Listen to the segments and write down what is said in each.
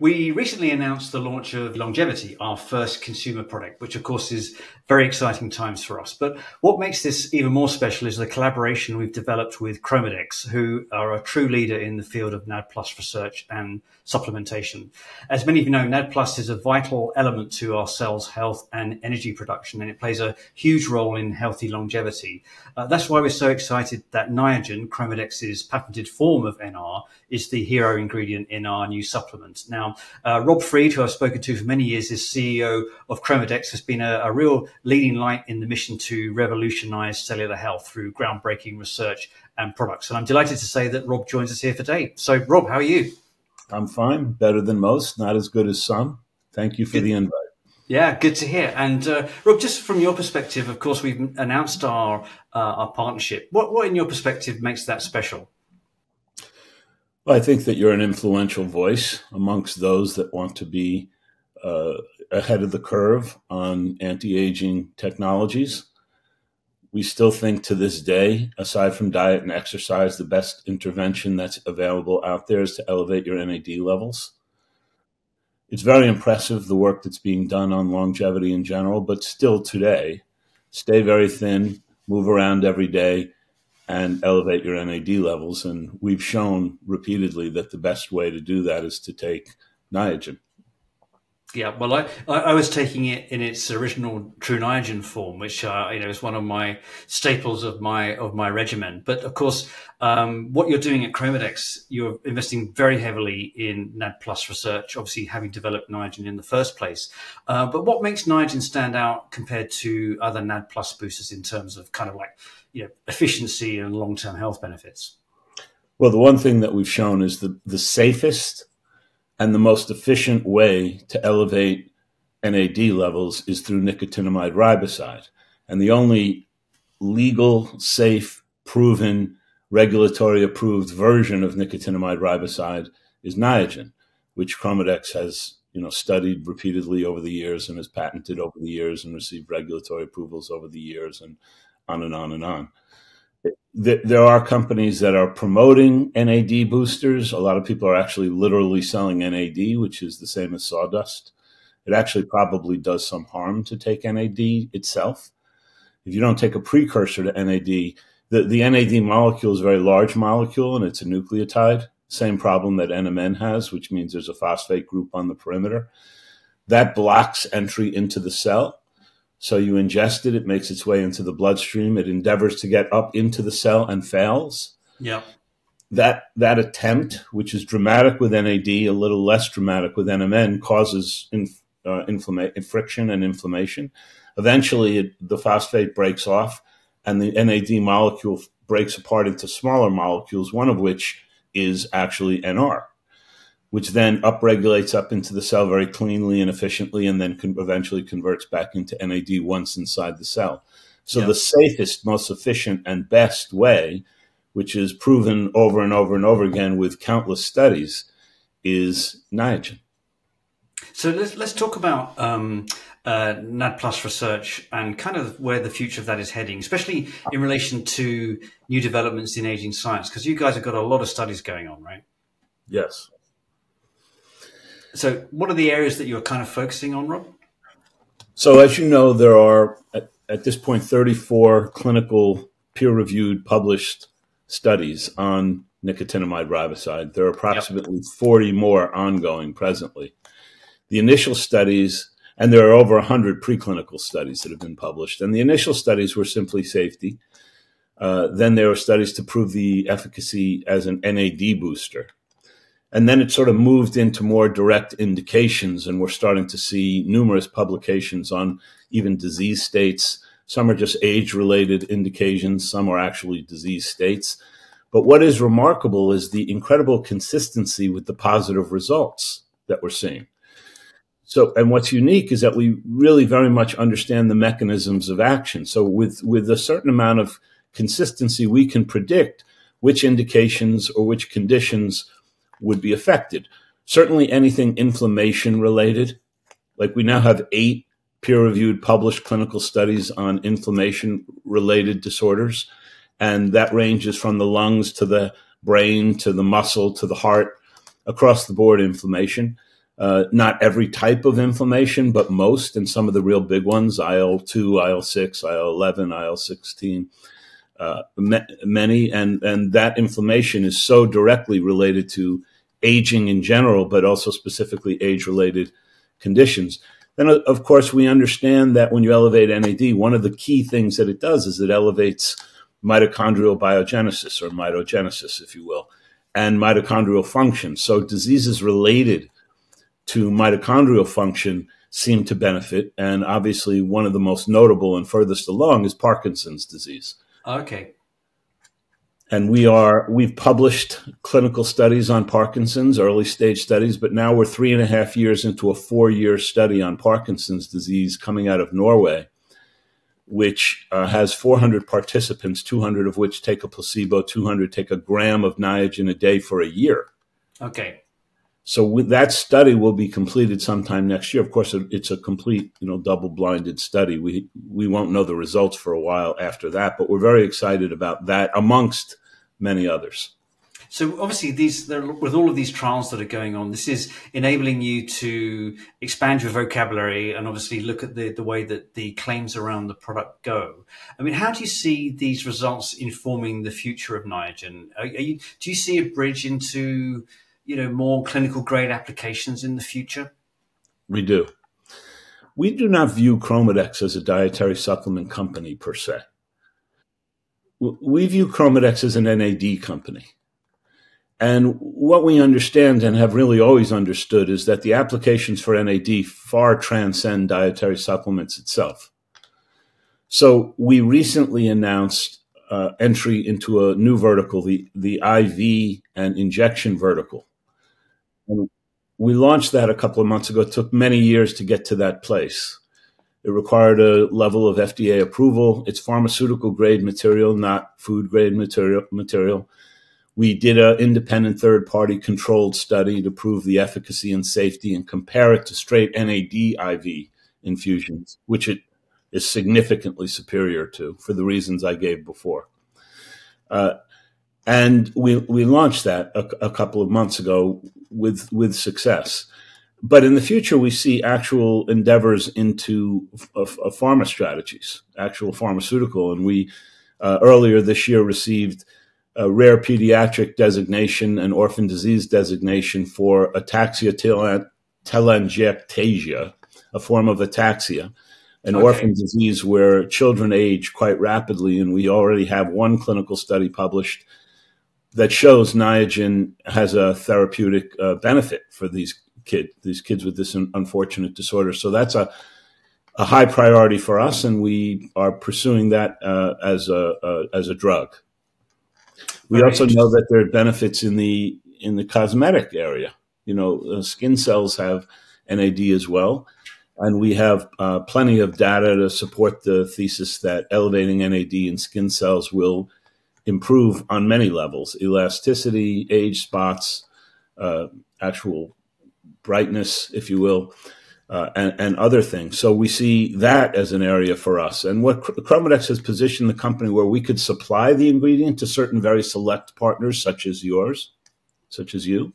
We recently announced the launch of Longevity, our first consumer product, which of course is very exciting times for us. But what makes this even more special is the collaboration we've developed with Chromadex, who are a true leader in the field of NAD plus research and supplementation. As many of you know, NAD plus is a vital element to our cells' health and energy production, and it plays a huge role in healthy longevity. Uh, that's why we're so excited that Niagen, Chromadex's patented form of NR, is the hero ingredient in our new supplement. Now, uh, Rob Fried, who I've spoken to for many years, is CEO of Chromadex, has been a, a real leading light in the mission to revolutionize cellular health through groundbreaking research and products. And I'm delighted to say that Rob joins us here today. So, Rob, how are you? I'm fine, better than most, not as good as some. Thank you for good. the invite. Yeah, good to hear. And uh, Rob, just from your perspective, of course, we've announced our uh, our partnership. What, what, in your perspective, makes that special? Well, I think that you're an influential voice amongst those that want to be uh, ahead of the curve on anti-aging technologies. We still think to this day, aside from diet and exercise, the best intervention that's available out there is to elevate your NAD levels. It's very impressive the work that's being done on longevity in general, but still today, stay very thin, move around every day, and elevate your NAD levels. And we've shown repeatedly that the best way to do that is to take Niagen. Yeah, well, I, I was taking it in its original True Niagen form, which uh, you know is one of my staples of my of my regimen. But of course, um, what you're doing at Chromadex, you're investing very heavily in NAD plus research. Obviously, having developed Niagen in the first place. Uh, but what makes Niagen stand out compared to other NAD plus boosters in terms of kind of like you know efficiency and long term health benefits? Well, the one thing that we've shown is the the safest and the most efficient way to elevate NAD levels is through nicotinamide riboside. And the only legal, safe, proven, regulatory approved version of nicotinamide riboside is Niagen, which Chromadex has you know studied repeatedly over the years and has patented over the years and received regulatory approvals over the years and on and on and on there are companies that are promoting NAD boosters. A lot of people are actually literally selling NAD, which is the same as sawdust. It actually probably does some harm to take NAD itself. If you don't take a precursor to NAD, the, the NAD molecule is a very large molecule and it's a nucleotide. Same problem that NMN has, which means there's a phosphate group on the perimeter. That blocks entry into the cell so you ingest it, it makes its way into the bloodstream, it endeavors to get up into the cell and fails. Yeah. That that attempt, which is dramatic with NAD, a little less dramatic with NMN, causes inf- uh, inflammation, friction, and inflammation. Eventually, it, the phosphate breaks off, and the NAD molecule breaks apart into smaller molecules. One of which is actually NR which then upregulates up into the cell very cleanly and efficiently, and then con- eventually converts back into NAD once inside the cell. So the safest, most efficient, and best way, which is proven over and over and over again with countless studies, is Niagen. So let's let's talk about um, uh, NAD plus research and kind of where the future of that is heading, especially in relation to new developments in aging science, because you guys have got a lot of studies going on, right? Yes. So, what are the areas that you're kind of focusing on, Rob? So, as you know, there are at, at this point 34 clinical peer reviewed published studies on nicotinamide riboside. There are approximately yep. 40 more ongoing presently. The initial studies, and there are over 100 preclinical studies that have been published, and the initial studies were simply safety. Uh, then there were studies to prove the efficacy as an NAD booster. And then it sort of moved into more direct indications, and we're starting to see numerous publications on even disease states. Some are just age related indications, some are actually disease states. But what is remarkable is the incredible consistency with the positive results that we're seeing. So, and what's unique is that we really very much understand the mechanisms of action. So, with, with a certain amount of consistency, we can predict which indications or which conditions would be affected. Certainly anything inflammation related, like we now have eight peer reviewed published clinical studies on inflammation related disorders. And that ranges from the lungs to the brain to the muscle to the heart across the board inflammation. Uh, not every type of inflammation, but most, and some of the real big ones: IL two, IL six, IL eleven, IL sixteen. Uh, many, and and that inflammation is so directly related to aging in general, but also specifically age-related conditions. Then, of course, we understand that when you elevate NAD, one of the key things that it does is it elevates mitochondrial biogenesis or mitogenesis, if you will, and mitochondrial function. So diseases related to mitochondrial function seem to benefit. And obviously, one of the most notable and furthest along is Parkinson's disease. Okay. And we are we've published clinical studies on Parkinson's, early stage studies, but now we're three and a half years into a four year study on Parkinson's disease coming out of Norway which uh, has 400 participants, 200 of which take a placebo, 200 take a gram of Niagen a day for a year. Okay. So that study will be completed sometime next year. Of course, it's a complete, you know, double-blinded study. We we won't know the results for a while after that, but we're very excited about that, amongst many others. So obviously, these with all of these trials that are going on, this is enabling you to expand your vocabulary and obviously look at the the way that the claims around the product go. I mean, how do you see these results informing the future of Niagen? Are, are you, do you see a bridge into you know more clinical grade applications in the future? We do. We do not view Chromadex as a dietary supplement company per se. We view Chromadex as an NAD company. And what we understand and have really always understood is that the applications for NAD far transcend dietary supplements itself. So we recently announced uh, entry into a new vertical, the, the IV and injection vertical. And we launched that a couple of months ago. It took many years to get to that place. It required a level of FDA approval. It's pharmaceutical grade material, not food grade material. material we did an independent third party controlled study to prove the efficacy and safety and compare it to straight NAD IV infusions, which it is significantly superior to for the reasons I gave before. Uh, and we, we launched that a, a, couple of months ago with, with success. But in the future, we see actual endeavors into a, a pharma strategies, actual pharmaceutical. And we uh, earlier this year received a rare pediatric designation and orphan disease designation for ataxia telangiectasia, a form of ataxia, an okay. orphan disease where children age quite rapidly. And we already have one clinical study published that shows Niagen has a therapeutic uh, benefit for these kids, these kids with this unfortunate disorder. So that's a, a high priority for us, and we are pursuing that uh, as a uh, as a drug. We also know that there are benefits in the in the cosmetic area. You know, uh, skin cells have NAD as well, and we have uh, plenty of data to support the thesis that elevating NAD in skin cells will improve on many levels: elasticity, age spots, uh, actual brightness, if you will uh, and, and, other things. So we see that as an area for us. And what Chromadex has positioned the company where we could supply the ingredient to certain very select partners, such as yours, such as you.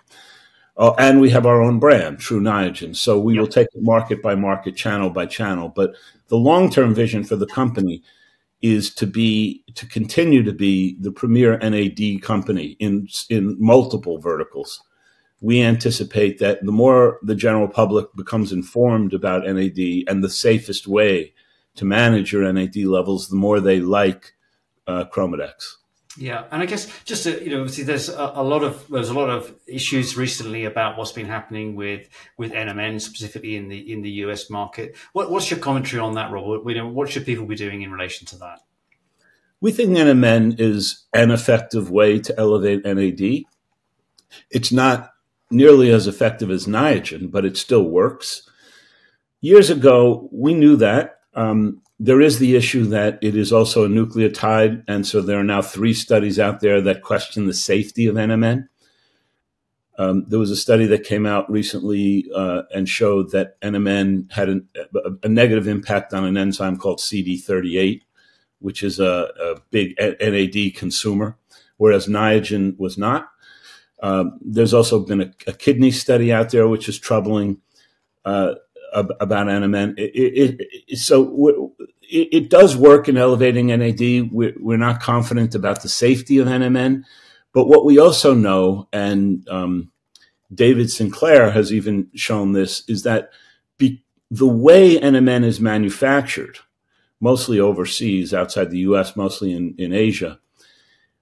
Uh, and we have our own brand, True Niagen. So we yep. will take it market by market, channel by channel. But the long term vision for the company is to be to continue to be the premier NAD company in in multiple verticals we anticipate that the more the general public becomes informed about NAD and the safest way to manage your NAD levels, the more they like uh, Chromadex. Yeah, and I guess just to, you know, obviously there's a, a, lot of there's a lot of issues recently about what's been happening with with NMN specifically in the in the US market. What, what's your commentary on that, Rob? You know, what should people be doing in relation to that? We think NMN is an effective way to elevate NAD. It's not nearly as effective as Niagen, but it still works. Years ago, we knew that. Um, there is the issue that it is also a nucleotide, and so there are now three studies out there that question the safety of NMN. Um, there was a study that came out recently uh, and showed that NMN had an, a, a, negative impact on an enzyme called CD38, which is a, a big NAD consumer, whereas Niagen was not. Um, there's also been a, a, kidney study out there which is troubling uh, about NMN. It, it, it, so it, does work in elevating NAD. We're, we're, not confident about the safety of NMN, but what we also know, and um, David Sinclair has even shown this, is that be, the way NMN is manufactured, mostly overseas, outside the U.S., mostly in, in Asia,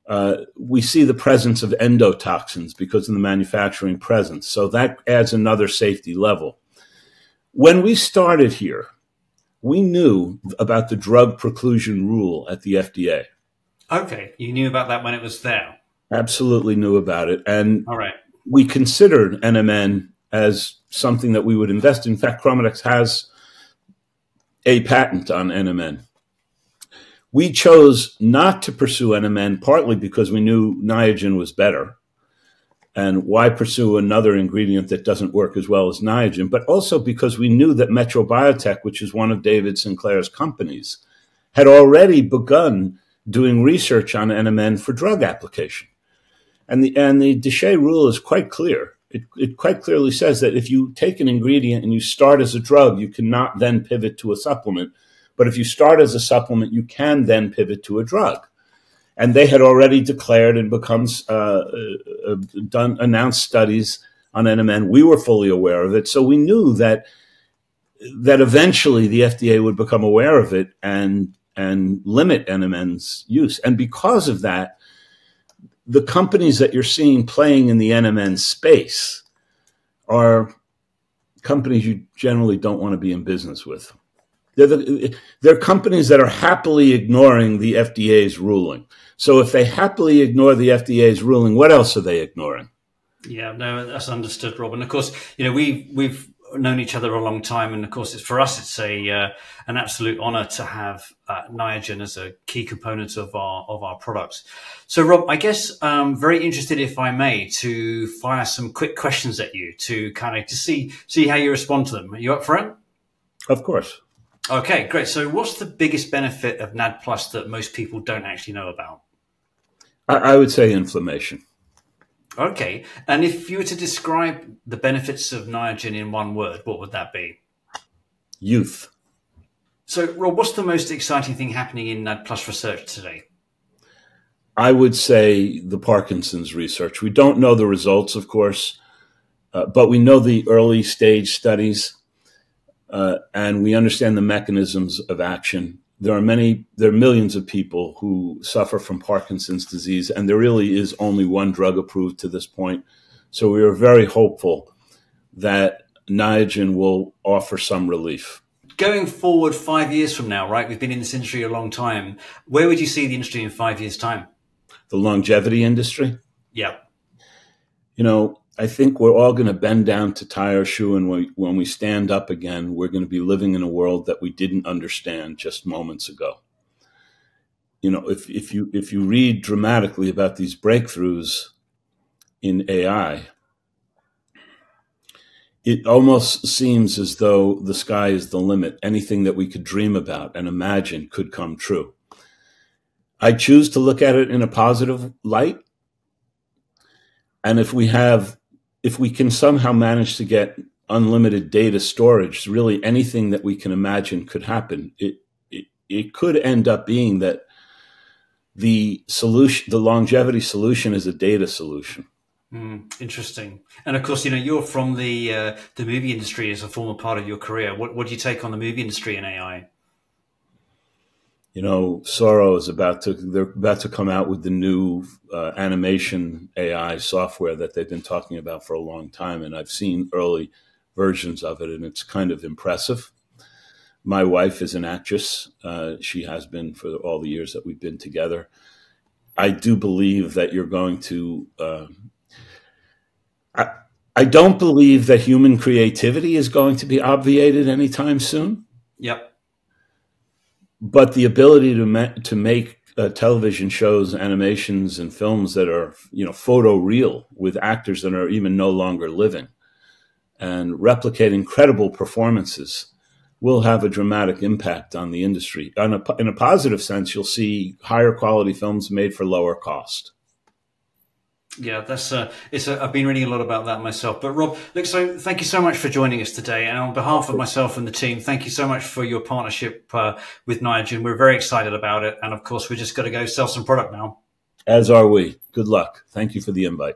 uh, we see the presence of endotoxins because of the manufacturing presence. So that adds another safety level. When we started here, we knew about the drug preclusion rule at the FDA. Okay, you knew about that when it was there. Absolutely knew about it, and all right, we considered NMN as something that we would invest in. In fact, ChromaDex has a patent on NMN. We chose not to pursue NMN partly because we knew Niagen was better. And why pursue another ingredient that doesn't work as well as Niagen? But also because we knew that Metro Biotech, which is one of David Sinclair's companies, had already begun doing research on NMN for drug application. And the, and the DSHEA rule is quite clear. It, it quite clearly says that if you take an ingredient and you start as a drug, you cannot then pivot to a supplement but if you start as a supplement, you can then pivot to a drug. And they had already declared and become uh, uh, uh done announced studies on NMN. We were fully aware of it, so we knew that that eventually the FDA would become aware of it and and limit NMN's use. And because of that, the companies that you're seeing playing in the NMN space are companies you generally don't want to be in business with. They're, the, they're companies that are happily ignoring the FDA's ruling. So if they happily ignore the FDA's ruling, what else are they ignoring? Yeah, no, that's understood, Rob. And of course, you know, we we've known each other a long time, and of course, it's for us, it's a uh, an absolute honour to have uh, Niagen as a key component of our of our products. So, Rob, I guess um, very interested, if I may, to fire some quick questions at you to kind of to see see how you respond to them. Are you up for it? Of course. Okay, great. So, what's the biggest benefit of NAD Plus that most people don't actually know about? I, I would say inflammation. Okay, and if you were to describe the benefits of Niagen in one word, what would that be? Youth. So, Rob, what's the most exciting thing happening in NAD Plus research today? I would say the Parkinson's research. We don't know the results, of course, uh, but we know the early stage studies uh, and we understand the mechanisms of action. There are many, there are millions of people who suffer from Parkinson's disease, and there really is only one drug approved to this point. So we are very hopeful that Niagen will offer some relief. Going forward five years from now, right? We've been in this industry a long time. Where would you see the industry in five years' time? The longevity industry? Yeah. You know, I think we're all going to bend down to tie our shoe, and we, when we stand up again, we're going to be living in a world that we didn't understand just moments ago. You know, if if you if you read dramatically about these breakthroughs in AI, it almost seems as though the sky is the limit. Anything that we could dream about and imagine could come true. I choose to look at it in a positive light. And if we have if we can somehow manage to get unlimited data storage, really anything that we can imagine could happen. It, it, it could end up being that the solution, the longevity solution is a data solution. Mm, interesting. And of course, you know, you're from the, uh, the movie industry as a former part of your career. What, what do you take on the movie industry and AI? You know, Sora is about to they're about to come out with the new uh, animation AI software that they've been talking about for a long time, and I've seen early versions of it, and it's kind of impressive. My wife is an actress; uh, she has been for all the years that we've been together. I do believe that you're going to. Uh, I, I don't believe that human creativity is going to be obviated anytime soon. Yep but the ability to ma- to make uh, television shows, animations, and films that are you know photo real with actors that are even no longer living, and replicate incredible performances will have a dramatic impact on the industry. On A, in a positive sense, you'll see higher quality films made for lower cost. Yeah, that's uh, it's. A, I've been reading a lot about that myself. But Rob, look, so thank you so much for joining us today, and on behalf of myself and the team, thank you so much for your partnership uh, with Niagen. We're very excited about it, and of course, we're just got to go sell some product now. As are we. Good luck. Thank you for the invite.